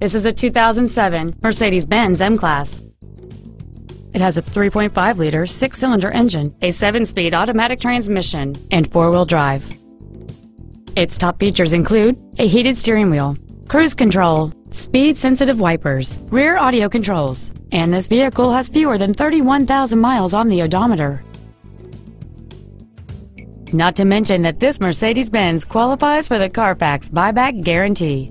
This is a 2007 Mercedes-Benz M-Class. It has a 3.5-liter six-cylinder engine, a 7-speed automatic transmission, and four-wheel drive. Its top features include a heated steering wheel, cruise control, speed-sensitive wipers, rear audio controls, and this vehicle has fewer than 31,000 miles on the odometer. Not to mention that this Mercedes-Benz qualifies for the Carfax buyback guarantee.